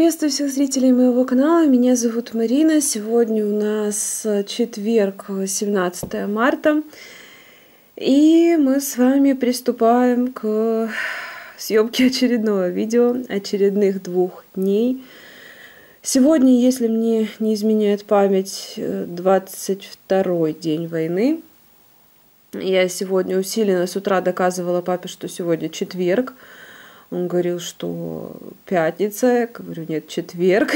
Приветствую всех зрителей моего канала, меня зовут Марина. Сегодня у нас четверг, 17 марта. И мы с вами приступаем к съемке очередного видео, очередных двух дней. Сегодня, если мне не изменяет память, 22 день войны. Я сегодня усиленно с утра доказывала папе, что сегодня четверг. Он говорил, что пятница. Я говорю, нет, четверг.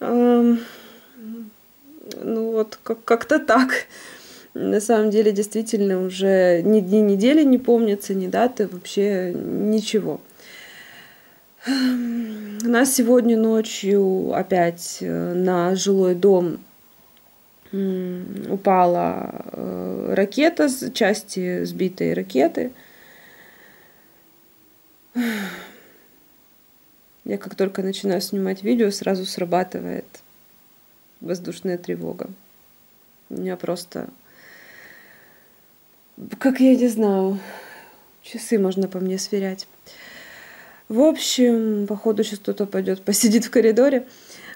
Ну вот, как-то так. На самом деле, действительно, уже ни дни недели не помнятся, ни даты, вообще ничего. У нас сегодня ночью опять э, на жилой дом упала э, ракета, части сбитой ракеты – я как только начинаю снимать видео, сразу срабатывает воздушная тревога. У меня просто, как я не знаю, часы можно по мне сверять. В общем, походу сейчас кто-то пойдет посидит в коридоре.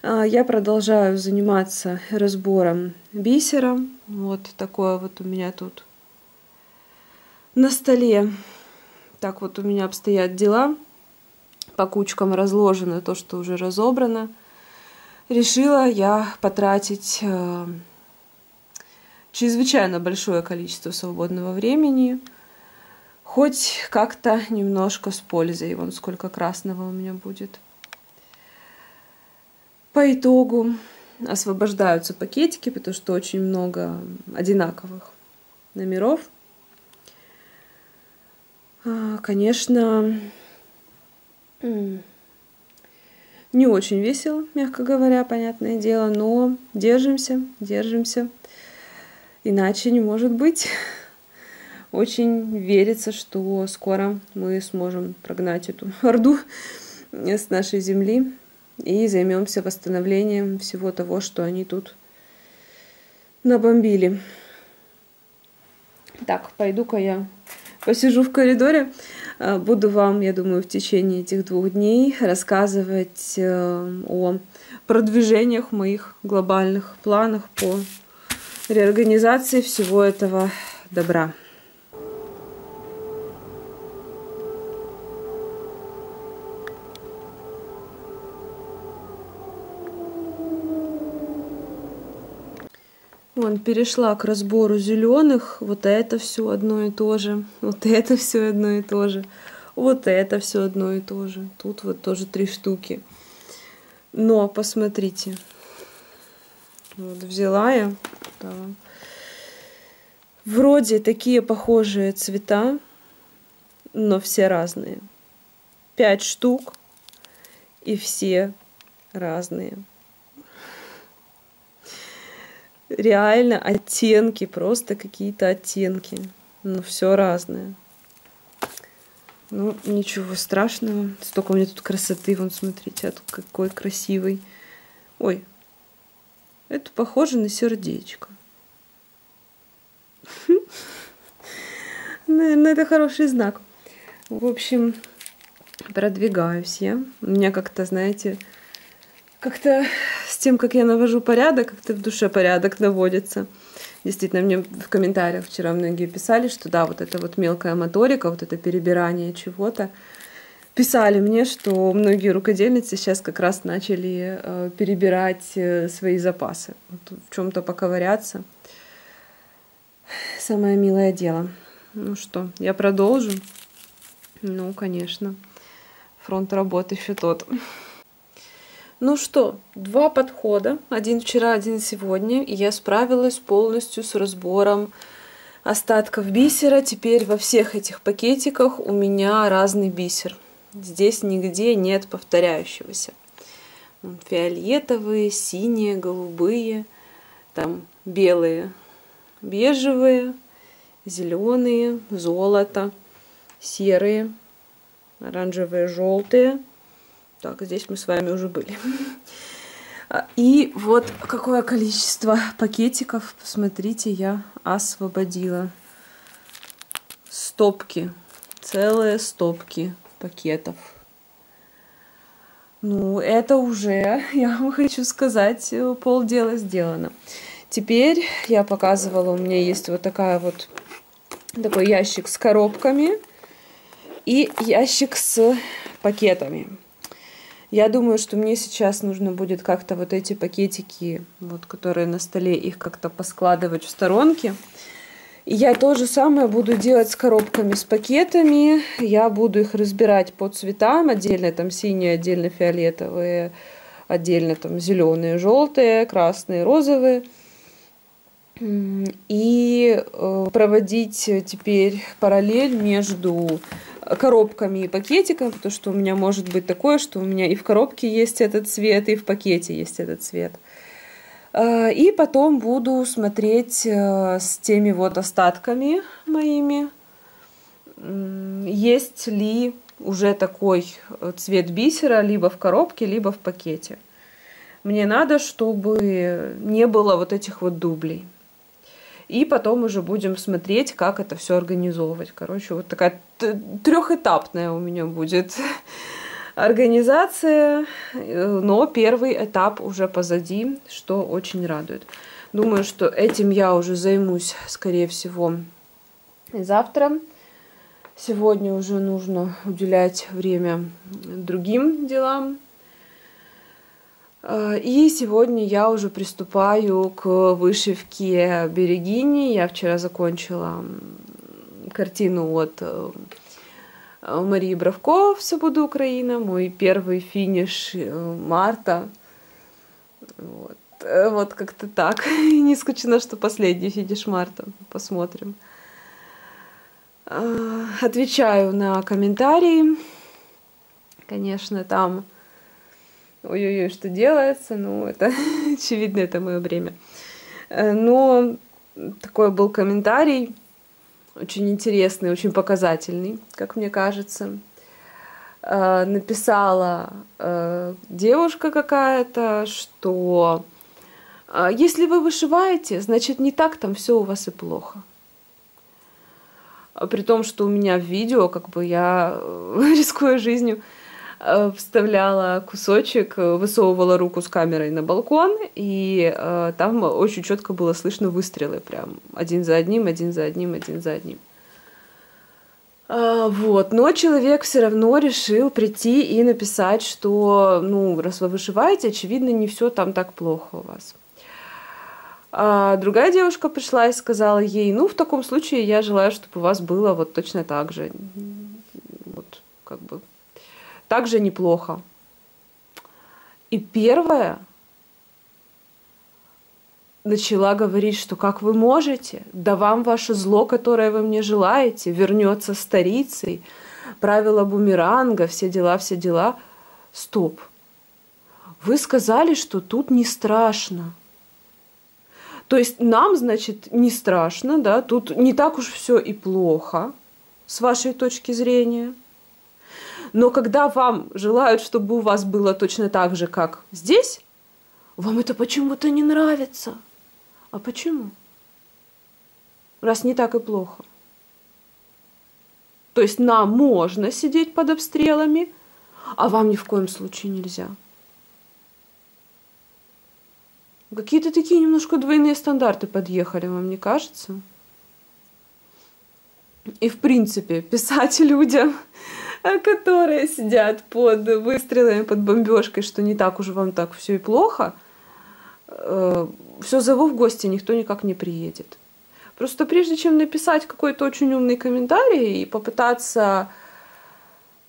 А, я продолжаю заниматься разбором бисера. Вот такое вот у меня тут на столе так вот у меня обстоят дела. По кучкам разложено то, что уже разобрано. Решила я потратить э, чрезвычайно большое количество свободного времени, хоть как-то немножко с пользой. Вон сколько красного у меня будет. По итогу освобождаются пакетики, потому что очень много одинаковых номеров – конечно, не очень весело, мягко говоря, понятное дело, но держимся, держимся. Иначе не может быть. Очень верится, что скоро мы сможем прогнать эту орду с нашей земли и займемся восстановлением всего того, что они тут набомбили. Так, пойду-ка я посижу в коридоре. Э, буду вам, я думаю, в течение этих двух дней рассказывать э, о продвижениях моих глобальных планах по реорганизации всего этого добра. Вон, перешла к разбору зеленых. Вот это все одно и то же. Вот это все одно и то же. Вот это все одно и то же. Тут вот тоже три штуки. Но посмотрите. Вот взяла я. Да. Вроде такие похожие цвета, но все разные. Пять штук, и все разные реально оттенки, просто какие-то оттенки. Но все разное. Ну, ничего страшного. Столько у меня тут красоты. Вон, смотрите, а тут какой красивый. Ой, это похоже на сердечко. Наверное, это хороший знак. В общем, продвигаюсь я. У меня как-то, знаете, как-то с тем, как я навожу порядок, как-то в душе порядок наводится. Действительно, мне в комментариях вчера многие писали, что да, вот это вот мелкая моторика, вот это перебирание чего-то. Писали мне, что многие рукодельницы сейчас как раз начали э, перебирать э, свои запасы, вот в чем-то поковыряться. Самое милое дело. Ну что, я продолжу? Ну, конечно. Фронт работы еще тот. Ну что, два подхода, один вчера, один сегодня, и я справилась полностью с разбором остатков бисера. Теперь во всех этих пакетиках у меня разный бисер. Здесь нигде нет повторяющегося. Фиолетовые, синие, голубые, там белые, бежевые, зеленые, золото, серые, оранжевые, желтые – так, здесь мы с вами уже были. А, и вот какое количество пакетиков, посмотрите, я освободила. Стопки, целые стопки пакетов. Ну, это уже, я вам хочу сказать, э, полдела сделано. Теперь я показывала, у меня есть вот такая вот такой ящик с коробками и ящик с пакетами. Я думаю, что мне сейчас нужно будет как-то вот эти пакетики, вот, которые на столе, их как-то поскладывать в сторонки. И я то же самое буду делать с коробками, с пакетами. Я буду их разбирать по цветам. Отдельно там синие, отдельно фиолетовые, отдельно там зеленые, желтые, красные, розовые. И э, проводить теперь параллель между коробками и пакетиками, потому что у меня может быть такое, что у меня и в коробке есть этот цвет, и в пакете есть этот цвет. А, и потом буду смотреть э, с теми вот остатками моими, есть ли уже такой цвет бисера либо в коробке, либо в пакете. Мне надо, чтобы не было вот этих вот дублей. И потом уже будем смотреть, как это все организовывать. Короче, вот такая трехэтапная у меня будет организация, но первый этап уже позади, что очень радует. Думаю, что этим я уже займусь, скорее всего, завтра. Сегодня уже нужно уделять время другим делам, Э, и сегодня я уже приступаю к вышивке берегини. Я вчера закончила картину от э, Марии Бравко в Свободу Украина, мой первый финиш э, марта. Вот, вот как-то так. Не исключено, что последний финиш марта. Посмотрим. Отвечаю на комментарии. Конечно, там ой-ой-ой, что делается, ну, это очевидно, это мое время. Э, но такой был комментарий, очень интересный, очень показательный, как мне кажется. Э, написала э, девушка какая-то, что если вы вышиваете, значит не так там все у вас и плохо. При том, что у меня в видео, как бы я рискуя жизнью, вставляла кусочек, э, высовывала руку с камерой на балкон, и э, там очень четко было слышно выстрелы прям один за одним, один за одним, один за одним. А, вот, но человек все равно решил прийти и написать, что, ну, раз вы вышиваете, очевидно, не все там так плохо у вас. А другая девушка пришла и сказала ей, ну, в таком случае я желаю, чтобы у вас было вот точно так же. Вот, как бы также неплохо. И первое начала говорить, что как вы можете, да вам ваше зло, которое вы мне желаете, вернется старицей, правила бумеранга, все дела, все дела. Стоп. Вы сказали, что тут не страшно. То есть нам, значит, не страшно, да, тут не так уж все и плохо, с вашей точки зрения – но когда вам желают, чтобы у вас было точно так же, как здесь, вам это почему-то не нравится. А почему? Раз не так и плохо. То есть нам можно сидеть под обстрелами, а вам ни в коем случае нельзя. Какие-то такие немножко двойные стандарты подъехали, вам не кажется? И в принципе писать людям которые сидят под выстрелами, под бомбежкой, что не так уж вам так все и плохо, э, все зову в гости, никто никак не приедет. Просто прежде чем написать какой-то очень умный комментарий и попытаться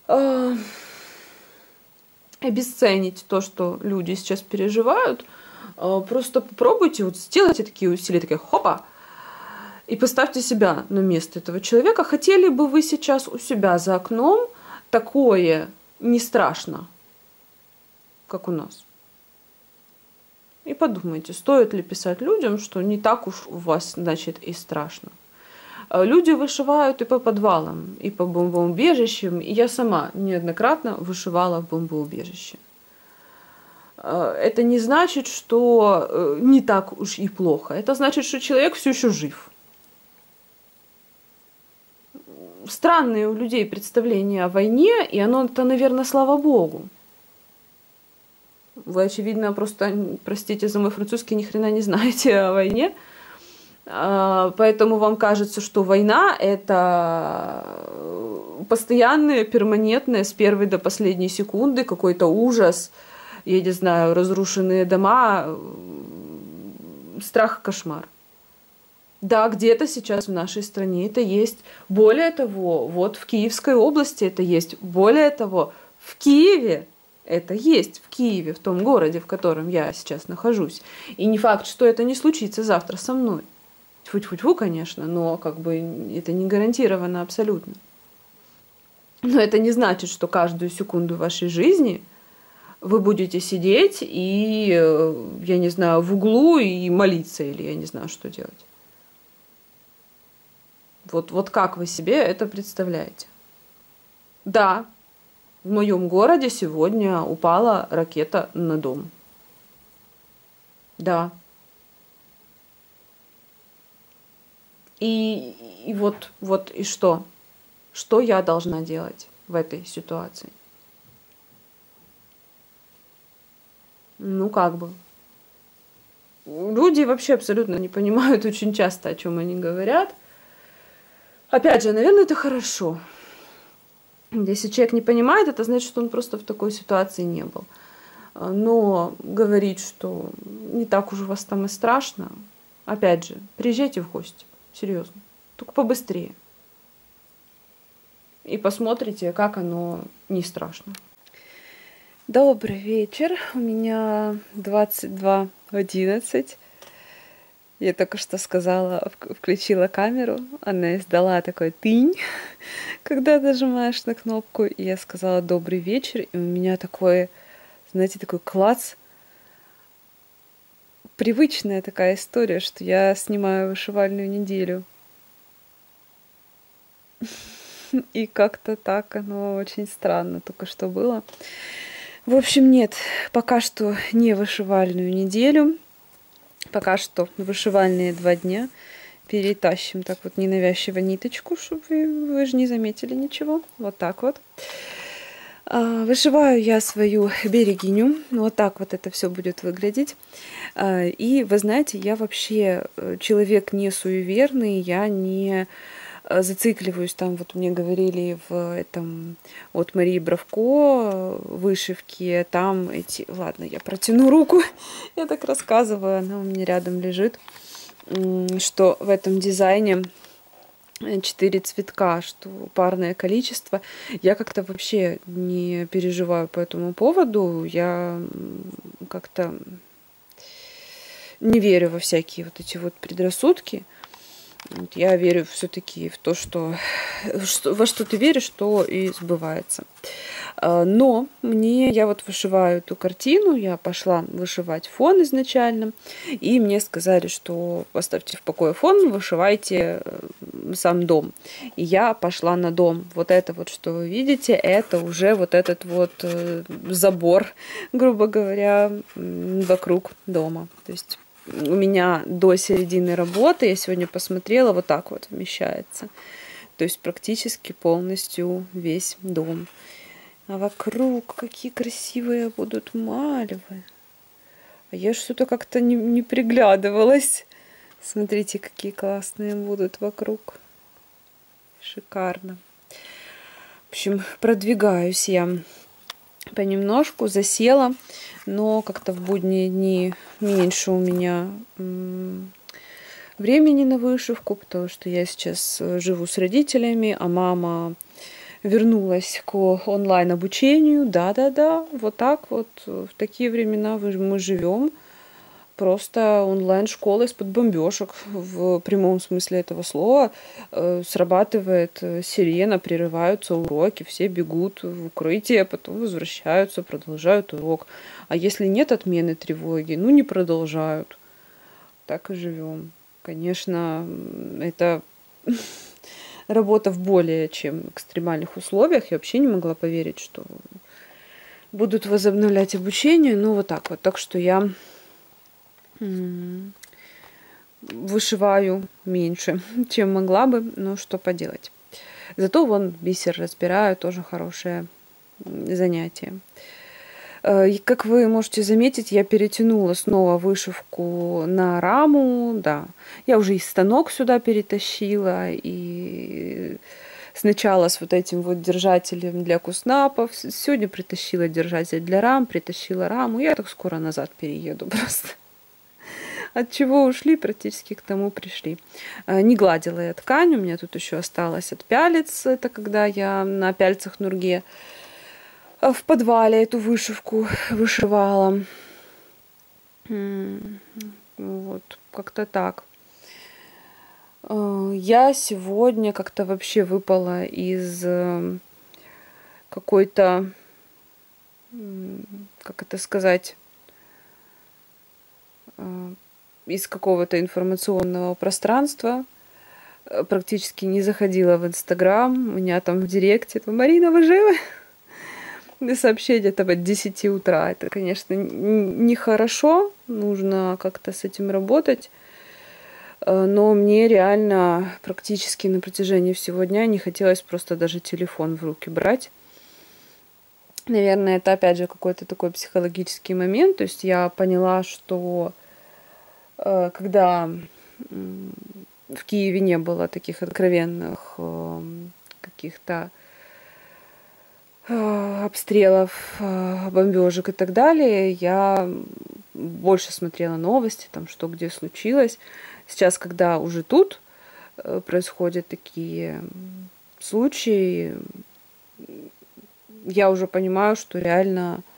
э, обесценить то, что люди сейчас переживают, э, просто попробуйте вот сделайте такие усилия, такие хопа, и поставьте себя на место этого человека. Хотели бы вы сейчас у себя за окном такое не страшно, как у нас. И подумайте, стоит ли писать людям, что не так уж у вас, значит, и страшно. Э, люди вышивают и по подвалам, и по бомбоубежищам. И я сама неоднократно вышивала в бомбоубежище. Э, это не значит, что э, не так уж и плохо. Это значит, что человек все еще жив странные у людей представления о войне, и оно-то, наверное, слава богу. Вы, очевидно, просто, простите за мой французский, ни хрена не знаете о войне. А, поэтому вам кажется, что война — это постоянное, перманентное, с первой до последней секунды, какой-то ужас, я не знаю, разрушенные дома, страх и кошмар. Да, где-то сейчас в нашей стране это есть. Более того, вот в Киевской области это есть. Более того, в Киеве это есть, в Киеве, в том городе, в котором я сейчас нахожусь. И не факт, что это не случится завтра со мной. Тьфу-тьфу-тьфу, конечно, но как бы это не гарантировано абсолютно. Но это не значит, что каждую секунду вашей жизни вы будете сидеть и, э, я не знаю, в углу и молиться, или я не знаю, что делать. Вот, вот как вы себе это представляете? Да, в моем городе сегодня упала ракета на дом. Да. И, и вот, вот и что? Что я должна делать в этой ситуации? Ну, как бы. Люди вообще абсолютно не понимают очень часто, о чем они говорят – Опять же, наверное, это хорошо. Если человек не понимает, это значит, что он просто в такой ситуации не был. Но говорить, что не так уж у вас там и страшно, опять же, приезжайте в гости, серьезно, только побыстрее. И посмотрите, как оно не страшно. Добрый вечер, у меня 22.11. Я только что сказала, включила камеру, она издала такой тынь, когда нажимаешь на кнопку, и я сказала «добрый вечер», и у меня такой, знаете, такой класс, привычная такая история, что я снимаю вышивальную неделю. И как-то так оно очень странно только что было. В общем, нет, пока что не вышивальную неделю. Пока что вышивальные два дня. Перетащим так вот ненавязчиво ниточку, чтобы вы, вы же не заметили ничего. Вот так вот. А, вышиваю я свою берегиню. Вот так вот это все будет выглядеть. А, и вы знаете, я вообще э, человек не суеверный, я не зацикливаюсь, там вот мне говорили в этом от Марии Бравко э, вышивки, там эти, ладно, я протяну руку, я так рассказываю, она у меня рядом лежит, что в этом дизайне четыре цветка, что парное количество. Я как-то вообще не переживаю по этому поводу. Я как-то не верю во всякие вот эти вот предрассудки. Я верю все-таки в то, что, что во что ты веришь, то и сбывается. А, но мне, я вот вышиваю эту картину, я пошла вышивать фон изначально, и мне сказали, что поставьте в покое фон, вышивайте э, сам дом. И я пошла на дом. Вот это вот, что вы видите, это уже вот этот вот э, забор, грубо говоря, вокруг дома. То есть у меня до середины работы, я сегодня посмотрела, вот так вот вмещается. То есть практически полностью весь дом. А вокруг какие красивые будут мальвы. А я что-то как-то не, не приглядывалась. Смотрите, какие классные будут вокруг. Шикарно. В общем, продвигаюсь я понемножку, засела но как-то в будние дни меньше у меня времени на вышивку, потому что я сейчас э, живу с родителями, а мама вернулась к онлайн-обучению. Да-да-да, вот так вот в такие времена мы живем просто онлайн-школа из-под бомбежек в прямом смысле этого слова. Э, срабатывает э, сирена, прерываются уроки, все бегут в укрытие, потом возвращаются, продолжают урок. А если нет отмены тревоги, ну не продолжают. Так и живем. Конечно, это работа в более чем экстремальных условиях. Я вообще не могла поверить, что будут возобновлять обучение. Ну, вот так вот. Так что я вышиваю меньше, чем могла бы, но что поделать. Зато вон бисер разбираю, тоже хорошее занятие. Э, и как вы можете заметить, я перетянула снова вышивку на раму, да. Я уже и станок сюда перетащила, и сначала с вот этим вот держателем для куснапов. Сегодня притащила держатель для рам, притащила раму. Я так скоро назад перееду просто. От чего ушли, практически к тому пришли. Э, не гладила я ткань, у меня тут еще осталось от пялец. Это когда я на пяльцах нурге э, в подвале эту вышивку вышивала. Вот, как-то так. Э, я сегодня как-то вообще выпала из какой-то, как это сказать, из какого-то информационного пространства. Практически не заходила в Инстаграм. У меня там в директе, Марина, вы живы? сообщение там от 10 утра. Это, конечно, нехорошо. Нужно как-то с этим работать. Э, но мне реально практически на протяжении всего дня не хотелось просто даже телефон в руки брать. Наверное, это опять же какой-то такой психологический момент. То есть я поняла, что э, когда в Киеве не было таких откровенных э, каких-то обстрелов, бомбежек и так далее, я больше смотрела новости, там что где случилось. Сейчас, когда уже тут э, происходят такие случаи, я уже понимаю, что реально э,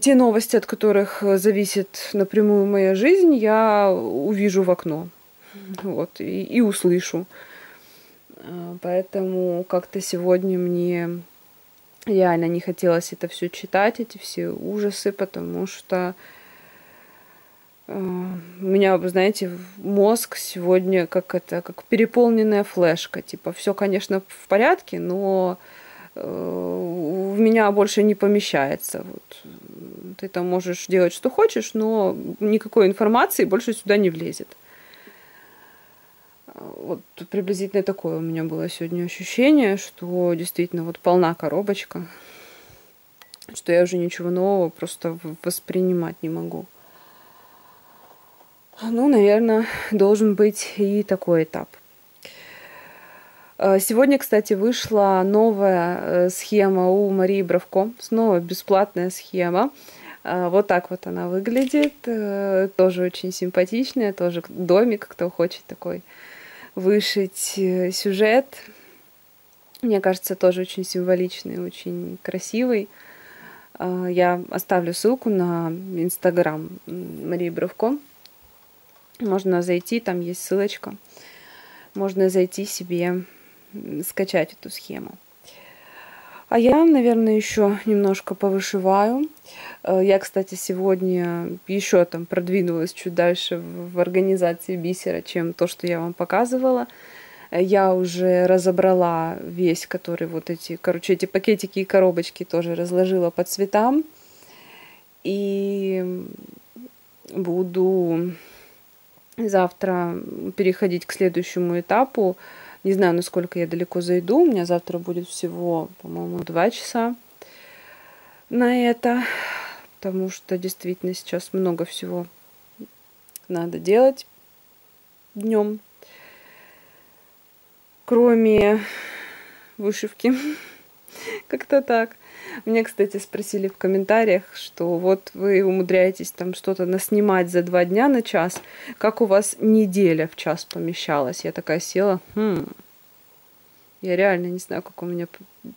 те новости, от которых зависит напрямую моя жизнь, я увижу в окно. Вот, и, и услышу. Э, поэтому как-то сегодня мне реально не хотелось это все читать, эти все ужасы, потому что у меня, вы знаете, мозг сегодня как это, как переполненная флешка. Типа, все, конечно, в порядке, но э, в меня больше не помещается. Вот. Ты там можешь делать, что хочешь, но никакой информации больше сюда не влезет. Вот приблизительно такое у меня было сегодня ощущение, что действительно вот полна коробочка, что я уже ничего нового просто воспринимать не могу. Ну, наверное, должен быть и такой этап. Э, сегодня, кстати, вышла новая э, схема у Марии Бравко. Снова бесплатная схема. Э, вот так вот она выглядит. Тоже очень симпатичная. Тоже домик, кто хочет такой вышить сюжет. Мне кажется, тоже очень символичный, очень красивый. Я оставлю ссылку на инстаграм Марии Бравко. Можно зайти, там есть ссылочка. Можно зайти себе, скачать эту схему. А я, наверное, еще немножко повышиваю. Э, я, кстати, сегодня еще там продвинулась чуть дальше в организации бисера, чем то, что я вам показывала. Я уже разобрала весь, который вот эти, короче, эти пакетики и коробочки тоже разложила по цветам. И буду завтра переходить к следующему этапу. Не знаю, насколько я далеко зайду. У меня завтра будет всего, по-моему, два часа на это. Потому что действительно сейчас много всего надо делать днем. Кроме вышивки. Как-то так. Мне, кстати, спросили в комментариях, что вот вы умудряетесь там что-то наснимать за два дня на час. Как у вас неделя в час помещалась? Я такая села, хм, я реально не знаю, как у меня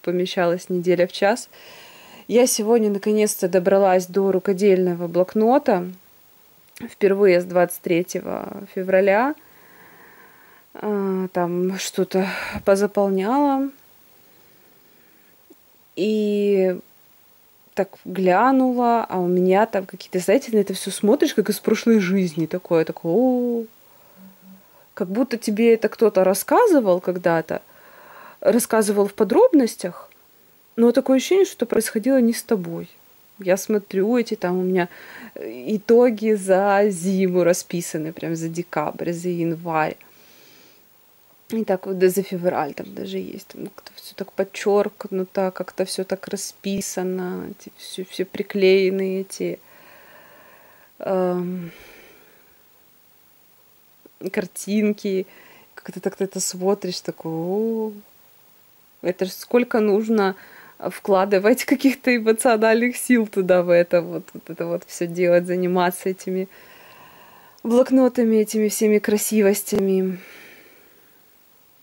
помещалась неделя в час. Я сегодня наконец-то добралась до рукодельного блокнота. Впервые с 23 февраля. А, там что-то позаполняла. И так глянула, а у меня там какие-то, знаете, на это все смотришь, как из прошлой жизни, такое, такое, о, как будто тебе это кто-то рассказывал когда-то, рассказывал в подробностях, но такое ощущение, что это происходило не с тобой. Я смотрю эти там у меня итоги за зиму расписаны, прям за декабрь, за январь. И так вот за февраль там даже есть. Там как-то все так подчеркнуто, как-то все так расписано, все, все приклеены эти эм, картинки. Как ты так это смотришь, такой, это же сколько нужно вкладывать каких-то эмоциональных сил туда, в это вот, вот это вот все делать, заниматься этими блокнотами, этими всеми красивостями.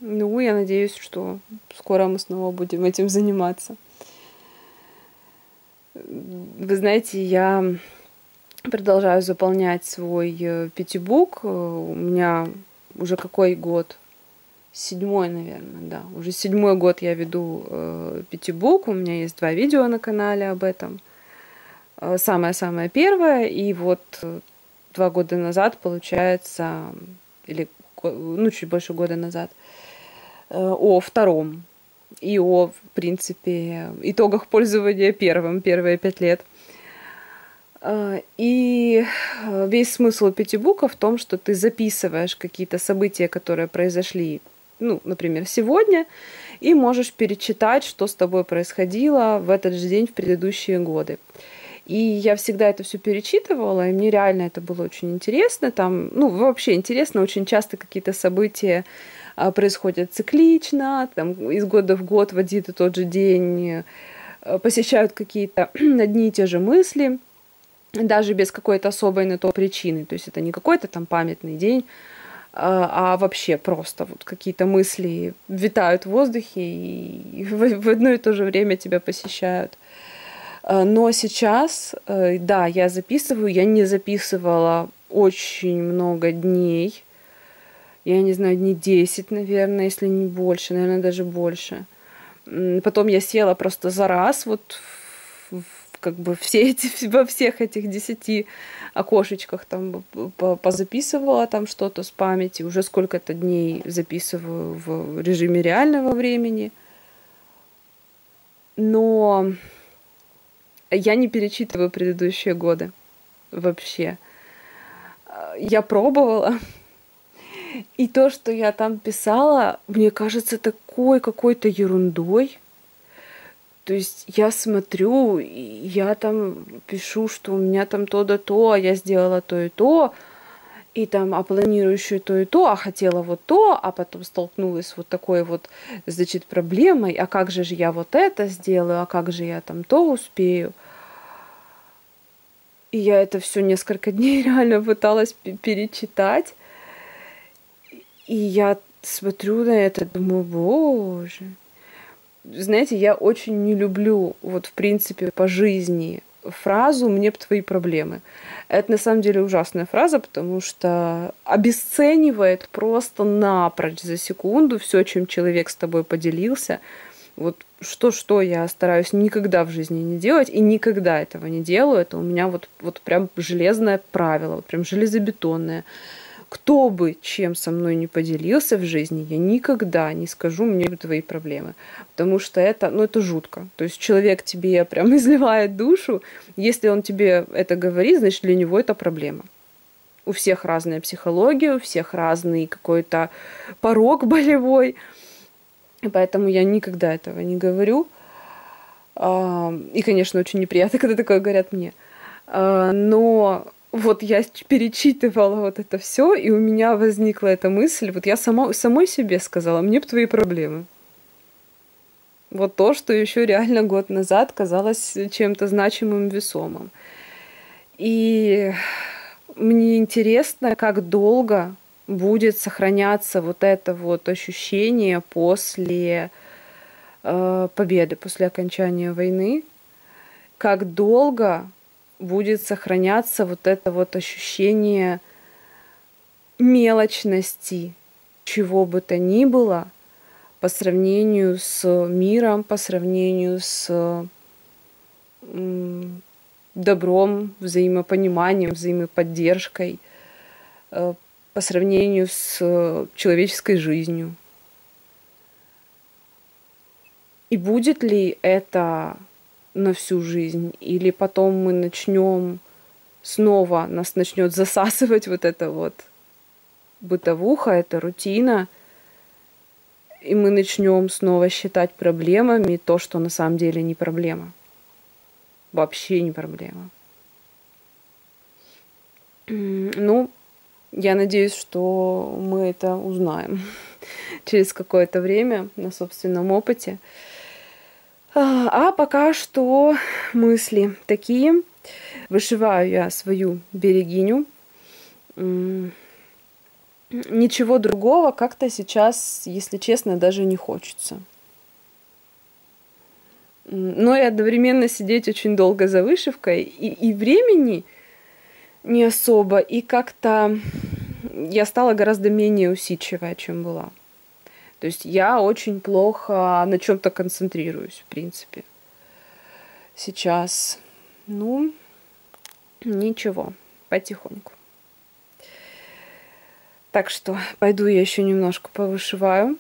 Ну, я надеюсь, что скоро мы снова будем этим заниматься. Вы знаете, я продолжаю заполнять свой э, пятибук. У меня уже какой год? Седьмой, наверное, да. Уже седьмой год я веду э, пятибук. У меня есть два видео на канале об этом. Э, самое-самое первое. И вот э, два года назад, получается, или ну, чуть больше года назад, э, о втором и о, в принципе, итогах пользования первым, первые пять лет. Э, и весь смысл пятибука в том, что ты записываешь какие-то события, которые произошли, ну, например, сегодня, и можешь перечитать, что с тобой происходило в этот же день в предыдущие годы. И я всегда это все перечитывала, и мне реально это было очень интересно. Там, ну, вообще интересно, очень часто какие-то события происходят циклично, там, из года в год в один и тот же день э, посещают какие-то одни и те же мысли, даже без какой-то особой на то причины. То есть это не какой-то там памятный день, а, а вообще просто вот какие-то мысли витают в воздухе и в одно и то же время тебя посещают. Э, но сейчас, э, да, я записываю, я не записывала очень много дней. Я не знаю, дней 10, наверное, если не больше, наверное, даже больше. Потом я села просто за раз, вот как бы все эти, во всех этих десяти окошечках там позаписывала там что-то с памяти. Уже сколько-то дней записываю в режиме реального времени. Но я не перечитываю предыдущие годы вообще. Я пробовала, и то, что я там писала, мне кажется такой какой-то ерундой. То есть я смотрю, я там пишу, что у меня там то да то, а я сделала то и то, и там, а планирую еще то и то, а хотела вот то, а потом столкнулась с вот такой вот, значит, проблемой, а как же я вот это сделаю, а как же я там то успею. И я это все несколько дней реально пыталась перечитать. И я смотрю на это, думаю, боже. Знаете, я очень не люблю, вот в принципе, по жизни фразу «мне твои проблемы». Это на самом деле ужасная фраза, потому что обесценивает просто напрочь за секунду все, чем человек с тобой поделился. Вот что-что я стараюсь никогда в жизни не делать, и никогда этого не делаю. Это у меня вот, вот прям железное правило, вот прям железобетонное. Кто бы чем со мной не поделился в жизни, я никогда не скажу мне твои проблемы. Потому что это, ну, это жутко. То есть человек тебе прям изливает душу. Если он тебе это говорит, значит, для него это проблема. У всех разная психология, у всех разный какой-то порог болевой. Поэтому я никогда этого не говорю. А, и, конечно, очень неприятно, когда такое говорят мне. А, но вот я перечитывала вот это все, и у меня возникла эта мысль, вот я сама, самой себе сказала, мне бы твои проблемы. Вот то, что еще реально год назад казалось чем-то значимым, весомым. И мне интересно, как долго будет сохраняться вот это вот ощущение после э, победы, после окончания войны, как долго будет сохраняться вот это вот ощущение мелочности чего бы то ни было по сравнению с миром, по сравнению с добром, взаимопониманием, взаимоподдержкой, э, по сравнению с человеческой жизнью. И будет ли это на всю жизнь, или потом мы начнем снова, нас начнет засасывать вот это вот бытовуха, это рутина, и мы начнем снова считать проблемами то, что на самом деле не проблема. Вообще не проблема. Ну, я надеюсь, что мы это узнаем через какое-то время на собственном опыте. А, пока что мысли такие. Вышиваю я свою берегиню. Ничего другого как-то сейчас, если честно, даже не хочется. Но и одновременно сидеть очень долго за вышивкой, и, и времени не особо, и как-то я стала гораздо менее усидчивая, чем была. То есть я очень плохо на чем-то концентрируюсь, в принципе. Сейчас, ну, ничего, потихоньку. Так что пойду я еще немножко повышиваю.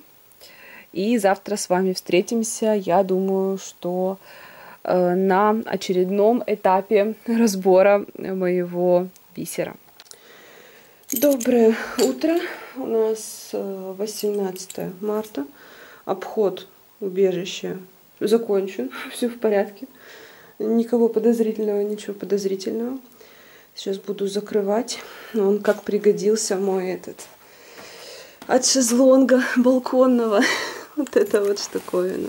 И завтра с вами встретимся. Я думаю, что э, на очередном этапе разбора моего бисера. Доброе утро. У нас 18 э, марта. Обход убежища закончен. Все в порядке. Никого подозрительного, ничего подозрительного. Сейчас буду закрывать. Он как пригодился мой этот от шезлонга балконного. Вот это вот штуковина.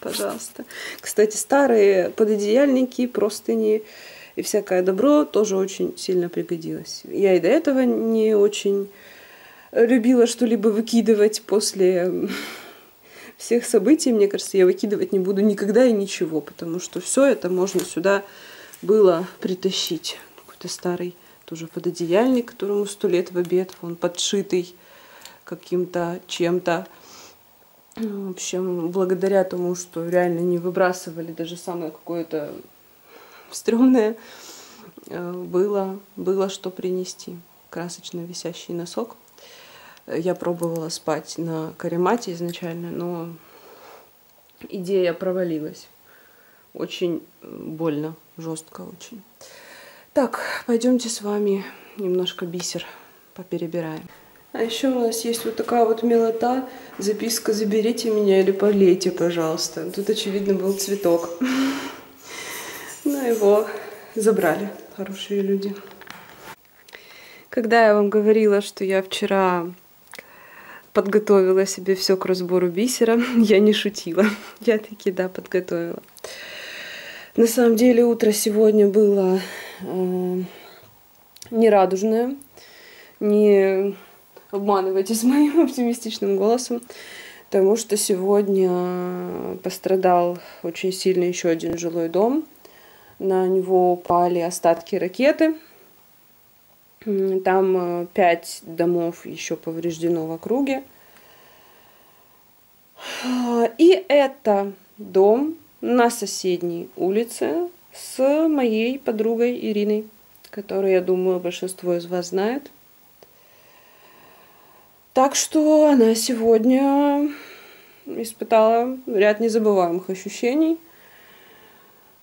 Пожалуйста. Кстати, старые пододеяльники, простыни и всякое добро тоже очень сильно пригодилось. Я и до этого не очень любила что-либо выкидывать после всех событий. Мне кажется, я выкидывать не буду никогда и ничего, потому что все это можно сюда было притащить. Какой-то старый тоже пододеяльник, которому сто лет в обед, он подшитый каким-то чем-то. В общем, благодаря тому, что реально не выбрасывали даже самое какое-то стрёмное, э, было, было что принести. Красочно висящий носок. Я пробовала спать на каремате изначально, но идея провалилась. Очень больно, жестко очень. Так, пойдемте с вами немножко бисер поперебираем. А еще у нас есть вот такая вот милота, записка «Заберите меня или полейте, пожалуйста». Тут, очевидно, был цветок. Но его забрали хорошие люди. Когда я вам говорила, что я вчера подготовила себе все к разбору бисера, я не шутила. Я таки, да, подготовила. На самом деле утро сегодня было э, не радужное, не обманывайтесь моим оптимистичным голосом, потому что сегодня пострадал очень сильно еще один жилой дом. На него упали остатки ракеты. Там э, пять домов еще повреждено в округе. И это дом на соседней улице с моей подругой Ириной, которую, я думаю, большинство из вас знает. Так что она сегодня испытала ряд незабываемых ощущений.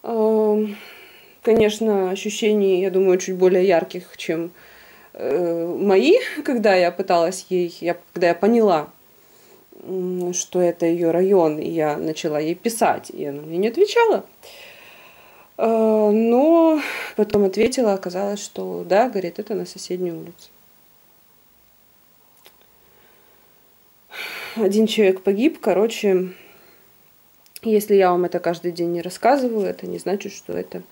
Эм, конечно, ощущений, я думаю, чуть более ярких, чем э, мои, когда я пыталась ей, я, когда я поняла, что это ее район, и я начала ей писать, и она мне не отвечала. Э, но потом ответила, оказалось, что да, говорит, это на соседней улице. один человек погиб. Короче, если я вам это каждый день не рассказываю, это не значит, что это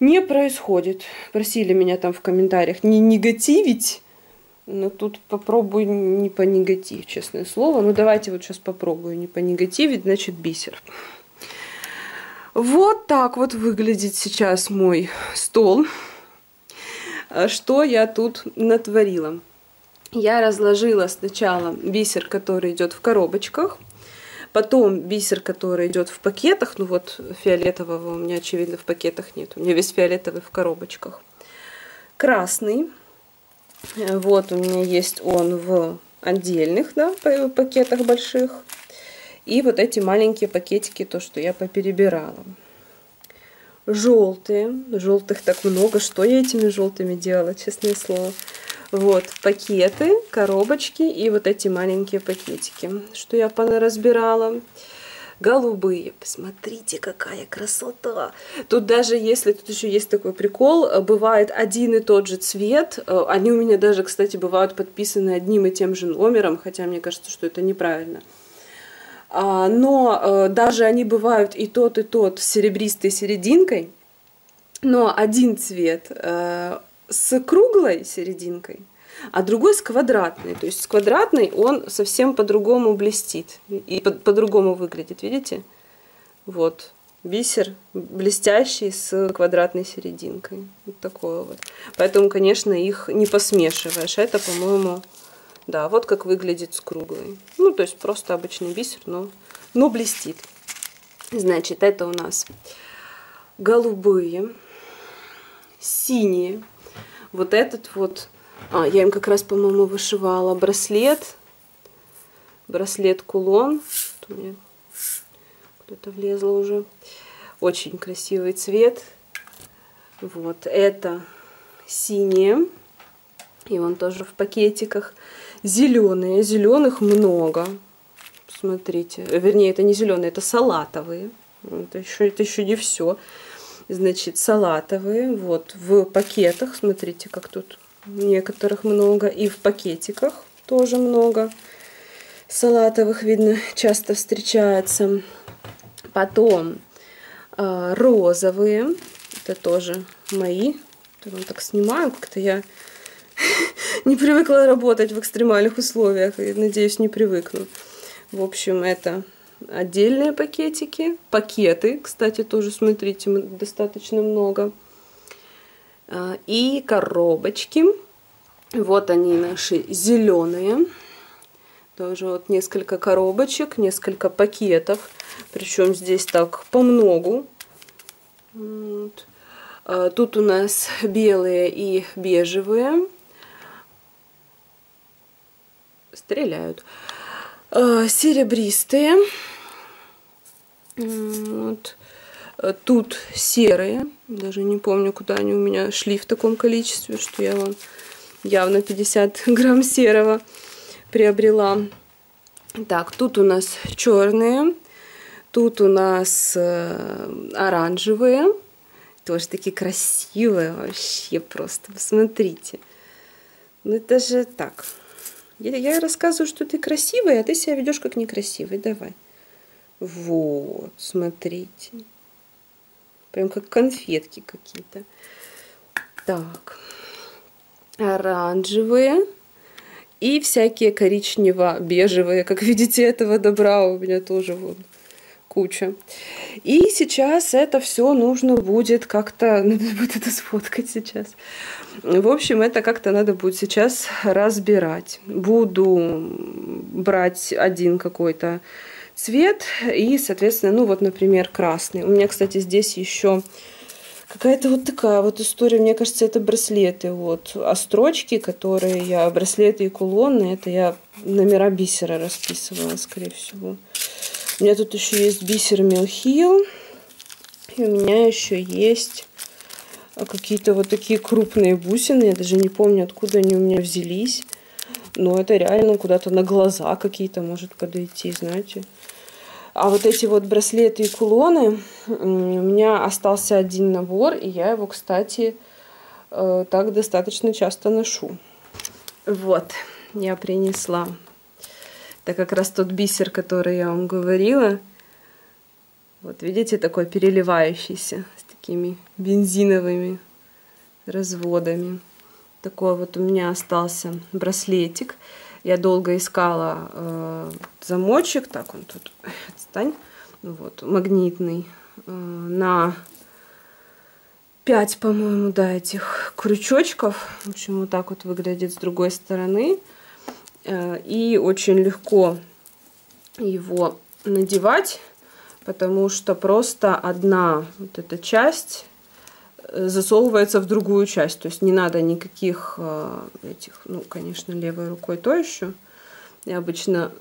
не происходит. Просили меня там в комментариях не негативить, но тут попробую не по негатив, честное слово. Ну давайте вот сейчас попробую не по негативить, значит бисер. Вот так вот выглядит сейчас мой стол. Что я тут натворила? я разложила сначала бисер, который идет в коробочках, потом бисер, который идет в пакетах, ну вот фиолетового у меня, очевидно, в пакетах нет, у меня весь фиолетовый в коробочках. Красный, вот у меня есть он в отдельных да, пакетах больших. И вот эти маленькие пакетики, то, что я поперебирала. Желтые. Желтых так много. Что я этими желтыми делала, честное слово. Вот, пакеты, коробочки и вот эти маленькие пакетики, что я понаразбирала. Голубые, посмотрите, какая красота. Тут даже если, тут еще есть такой прикол, бывает один и тот же цвет. Они у меня даже, кстати, бывают подписаны одним и тем же номером, хотя мне кажется, что это неправильно. А, но э, даже они бывают и тот, и тот с серебристой серединкой, но один цвет э, с круглой серединкой, а другой с квадратной. То есть с квадратной он совсем по-другому блестит и по-другому выглядит, видите? Вот, бисер блестящий с квадратной серединкой. Вот такое вот. Поэтому, конечно, их не посмешиваешь. Это, по-моему, да, вот как выглядит с круглой. Ну, то есть просто обычный бисер, но, но блестит. Значит, это у нас голубые, синие. Вот этот вот, а, я им как раз, по-моему, вышивала браслет. Браслет-кулон. Кто-то влезло уже. Очень красивый цвет. Вот, это синие. И он тоже в пакетиках зеленые. Зеленых много. Смотрите. Вернее, это не зеленые, это салатовые. Это еще, это еще не все. Значит, салатовые. Вот в пакетах. Смотрите, как тут некоторых много. И в пакетиках тоже много. Салатовых, видно, часто встречается. Потом э, розовые. Это тоже мои. Вам так снимаю, как-то я не привыкла работать в экстремальных условиях и, надеюсь, не привыкну. В общем, это отдельные пакетики. Пакеты, кстати, тоже, смотрите, достаточно много. А, и коробочки. Вот они наши зеленые. Тоже вот несколько коробочек, несколько пакетов. Причем здесь так по многу. Вот. А, тут у нас белые и бежевые. стреляют. Э, серебристые. Вот. Э, тут серые. Даже не помню, куда они у меня шли в таком количестве, что я вам явно 50 грамм серого приобрела. Так, тут у нас черные. Тут у нас э, оранжевые. Тоже такие красивые вообще просто. Посмотрите. Ну это же так, я, рассказываю, что ты красивый, а ты себя ведешь как некрасивый. Давай. Вот, смотрите. Прям как конфетки какие-то. Так. Оранжевые. И всякие коричнево-бежевые. Как видите, этого добра у меня тоже вот куча. И сейчас это все нужно будет как-то, надо будет это сфоткать сейчас. В общем, это как-то надо будет сейчас разбирать. Буду брать один какой-то цвет и, соответственно, ну вот, например, красный. У меня, кстати, здесь еще какая-то вот такая вот история. Мне кажется, это браслеты. Вот. А строчки, которые я... Браслеты и кулоны, это я номера бисера расписывала, скорее всего. У меня тут еще есть бисер Милхил. И у меня еще есть какие-то вот такие крупные бусины. Я даже не помню, откуда они у меня взялись. Но это реально куда-то на глаза какие-то может подойти, знаете. А вот эти вот браслеты и кулоны, у меня остался один набор, и я его, кстати, э, так достаточно часто ношу. Вот, я принесла это как раз тот бисер, который я вам говорила. Вот видите, такой переливающийся, с такими бензиновыми разводами. Такой вот у меня остался браслетик. Я долго искала э, замочек. Так, он тут, отстань. Вот, магнитный. Э, на 5, по-моему, да, этих крючочков. В общем, вот так вот выглядит с другой стороны. Э, и очень легко его надевать, потому что просто одна вот эта часть э, засовывается в другую часть. То есть не надо никаких э, этих, ну, конечно, левой рукой то еще. Я обычно.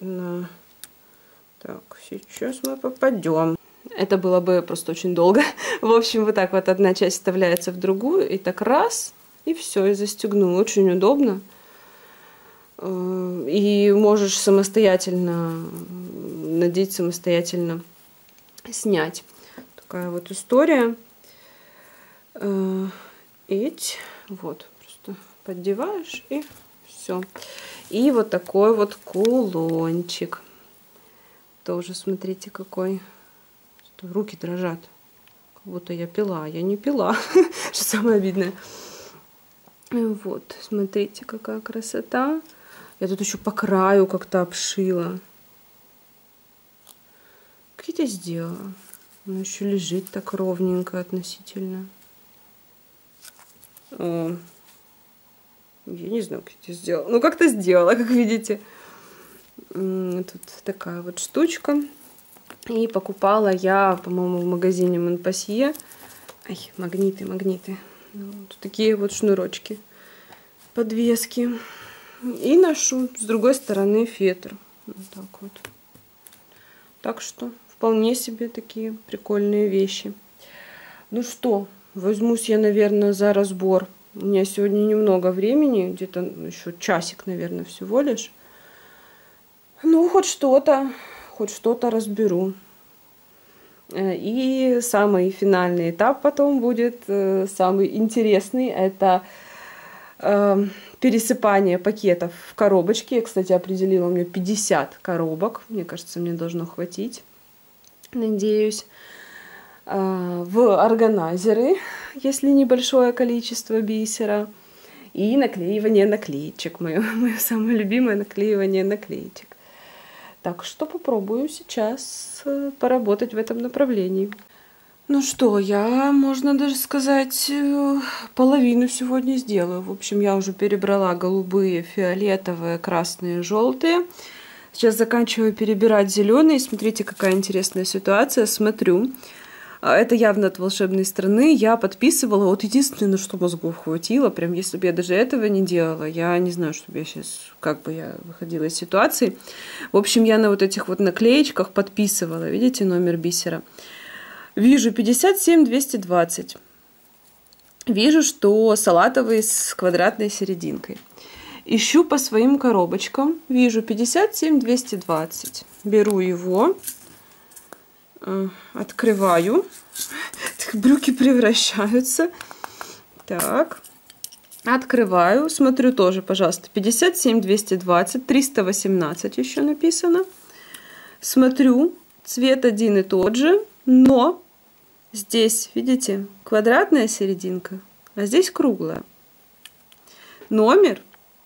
Так, сейчас мы попадем. Это было бы просто очень долго. В общем, вот так вот одна часть вставляется в другую, и так раз, и все, и застегнул. Очень удобно. Э, и можешь самостоятельно надеть, самостоятельно снять. Такая вот история. Эть, вот, просто поддеваешь и все. И вот такой вот кулончик. Тоже смотрите какой. Руки дрожат. Как будто я пила. Я не пила. Что самое обидное. Вот, смотрите, какая красота. Я тут еще по краю как-то обшила. Как я это сделала? Она еще лежит так ровненько относительно. О, я не знаю, как я сделала. Ну, как-то сделала, как видите. Тут такая вот штучка. И покупала я, по-моему, в магазине Монпасье. Ай, магниты, магниты. Ну, вот такие вот шнурочки, подвески. И ношу с другой стороны фетр. Вот так вот. Так что вполне себе такие прикольные вещи. Ну что, возьмусь я, наверное, за разбор у меня сегодня немного времени, где-то еще часик, наверное, всего лишь. Ну, хоть что-то, хоть что-то разберу. Э, и самый финальный этап потом будет, э, самый интересный, это э, пересыпание пакетов в коробочки. Я, кстати, определила у меня 50 коробок. Мне кажется, мне должно хватить. Надеюсь. Э, в органайзеры, если небольшое количество бисера, и наклеивание наклеечек, мое, мое самое любимое наклеивание наклеечек. Так что попробую сейчас э, поработать в этом направлении. Ну что, я, можно даже сказать, э, половину сегодня сделаю. В общем, я уже перебрала голубые, фиолетовые, красные, желтые. Сейчас заканчиваю перебирать зеленые. Смотрите, какая интересная ситуация. Смотрю, а, это явно от волшебной страны. Я подписывала, вот единственное, что мозгов хватило, прям если бы я даже этого не делала, я не знаю, чтобы я сейчас, как бы я выходила из ситуации. В общем, я на вот этих вот наклеечках подписывала, видите, номер бисера. Вижу 57 220. Вижу, что салатовый с квадратной серединкой. Ищу по своим коробочкам. Вижу 57 220. Беру его, Э, открываю. Брюки превращаются. Так. Открываю. Смотрю тоже, пожалуйста. 57, 220, 318 еще написано. Смотрю. Цвет один и тот же. Но здесь, видите, квадратная серединка, а здесь круглая. Номер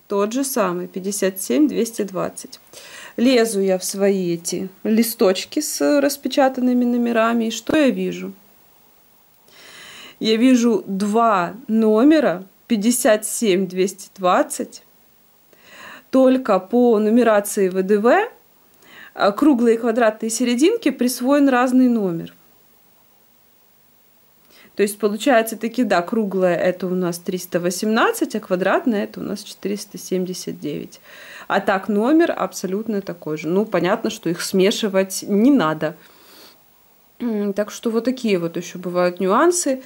тот же самый. 57, 220. Лезу я в свои эти листочки с распечатанными номерами. И что я вижу? Я вижу два номера 57 220 только по нумерации ВДВ а круглые квадратные серединки присвоен разный номер. То есть получается таки, да, круглая это у нас 318, а квадратная это у нас 479. А так номер абсолютно такой же. Ну, понятно, что их смешивать не надо. Так что вот такие вот еще бывают нюансы.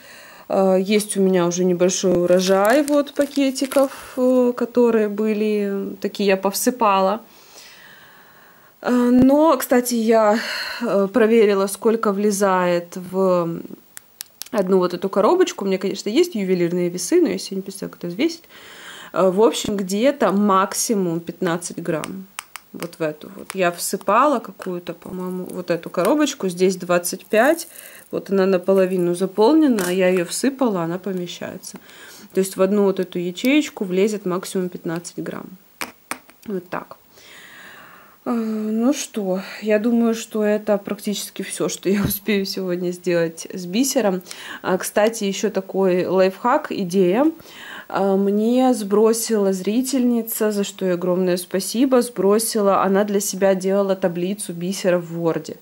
А, есть у меня уже небольшой урожай вот пакетиков, э, которые были, такие я повсыпала. А, но, кстати, я э, проверила, сколько влезает в одну вот эту коробочку. У меня, конечно, есть ювелирные весы, но я сегодня представляю, как это взвесить. Э, в общем, где-то максимум 15 грамм. Вот в эту вот. Я всыпала какую-то, по-моему, вот эту коробочку. Здесь 25. Вот она наполовину заполнена, а я ее всыпала, она помещается. То есть в одну вот эту ячеечку влезет максимум 15 грамм. Вот так. Э, ну что, я думаю, что это практически все, что я успею сегодня сделать с бисером. А, кстати, еще такой лайфхак, идея. А, мне сбросила зрительница, за что ей огромное спасибо, сбросила, она для себя делала таблицу бисера в Word.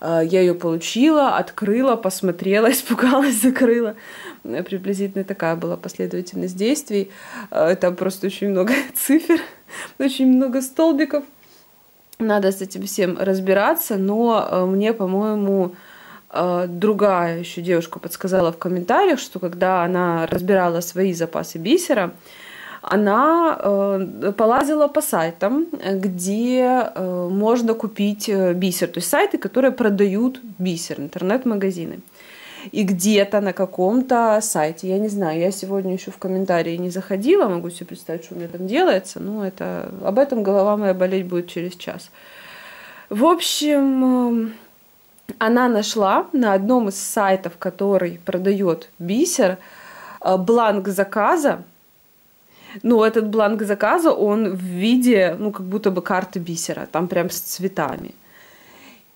А, я ее получила, открыла, посмотрела, испугалась, закрыла. Приблизительно такая была последовательность действий. Там просто очень много цифр, очень много столбиков. Надо с этим всем разбираться, но мне, по-моему, А, другая еще девушка подсказала в комментариях, что когда она разбирала свои запасы бисера, она э, полазила по сайтам, где э, можно купить э, бисер, то есть сайты, которые продают бисер, интернет-магазины. И где-то на каком-то сайте, я не знаю, я сегодня еще в комментарии не заходила, могу себе представить, что у меня там делается, но это об этом голова моя болеть будет через час. В общем, она нашла на одном из сайтов, который продает бисер, э, бланк заказа. Ну, этот бланк заказа, он в виде, ну, как будто бы карты бисера, там прям с цветами.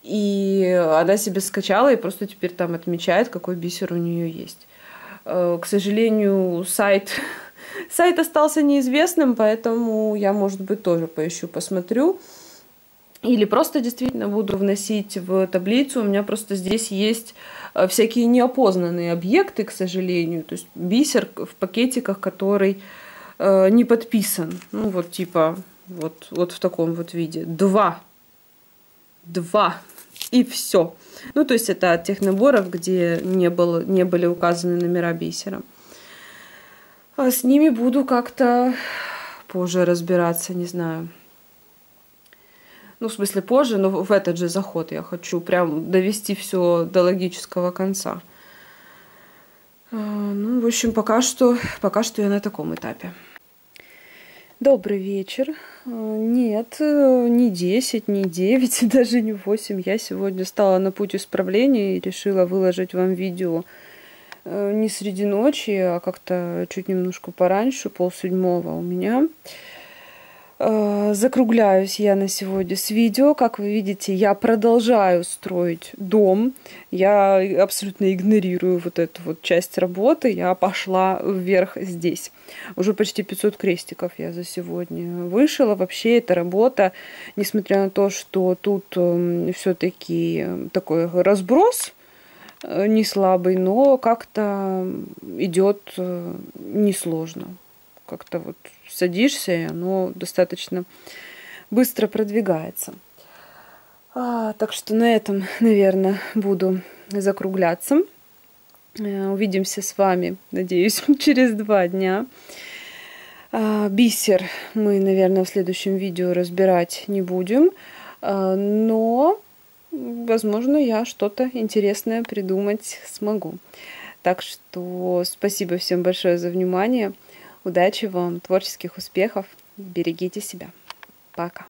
И она себе скачала и просто теперь там отмечает, какой бисер у нее есть. Э, к сожалению, сайт, сайт остался неизвестным, поэтому я, может быть, тоже поищу, посмотрю. Или просто действительно буду вносить в таблицу. У меня просто здесь есть э, всякие неопознанные объекты, к сожалению. То есть бисер в пакетиках, который э, не подписан. Ну вот типа вот, вот в таком вот виде. Два. Два. И все. Ну то есть это от тех наборов, где не, было, не были указаны номера бисера. А с ними буду как-то позже разбираться, не знаю ну, в смысле, позже, но в этот же заход я хочу прям довести все до логического конца. А, ну, в общем, пока что, пока что я на таком этапе. Добрый вечер. А, нет, не 10, не 9, даже не 8. Я сегодня стала на путь исправления и решила выложить вам видео э, не среди ночи, а как-то чуть немножко пораньше, полседьмого у меня. Э, закругляюсь я на сегодня с видео. Как вы видите, я продолжаю строить дом. Я абсолютно игнорирую вот эту вот часть работы. Я пошла вверх здесь. Уже почти 500 крестиков я за сегодня вышила. Вообще эта работа, несмотря на то, что тут эм, все-таки такой разброс, э, не слабый, но как-то идет э, несложно. Как-то вот садишься, и оно достаточно быстро продвигается. А, так что на этом, наверное, буду закругляться. Э, увидимся с вами, надеюсь, через два дня. А, бисер мы, наверное, в следующем видео разбирать не будем, а, но, возможно, я что-то интересное придумать смогу. Так что спасибо всем большое за внимание. Удачи вам, творческих успехов. Берегите себя. Пока.